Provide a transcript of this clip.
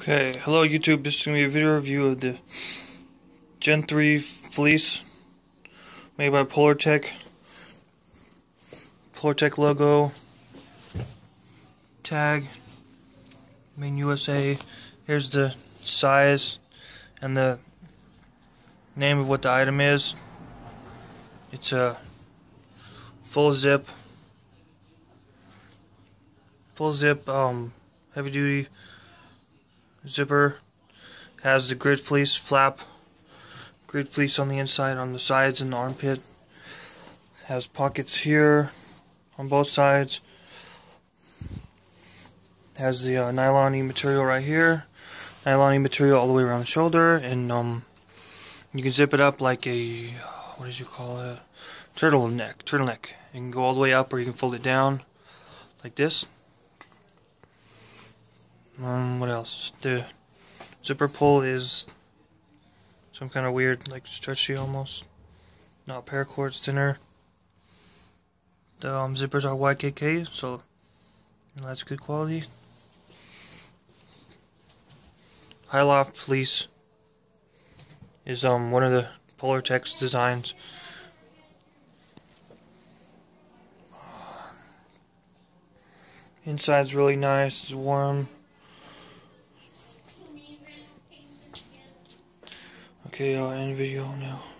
Okay, hello YouTube, this is going to be a video review of the Gen 3 fleece made by Polartec. Polartec logo, tag, made in USA. Here's the size and the name of what the item is. It's a full zip, full zip, um, heavy duty zipper has the grid fleece flap grid fleece on the inside on the sides and the armpit. Has pockets here on both sides. Has the uh, nylon material right here. Nylon material all the way around the shoulder and um you can zip it up like a what did you call it? Turtleneck turtleneck. You can go all the way up or you can fold it down like this um, what else? The zipper pull is some kind of weird, like stretchy almost. Not paracord, it's thinner. The um, zippers are YKK, so that's good quality. High loft fleece is um one of the Polar Polartec designs. Inside's really nice, it's warm. Okay, I'll end video now.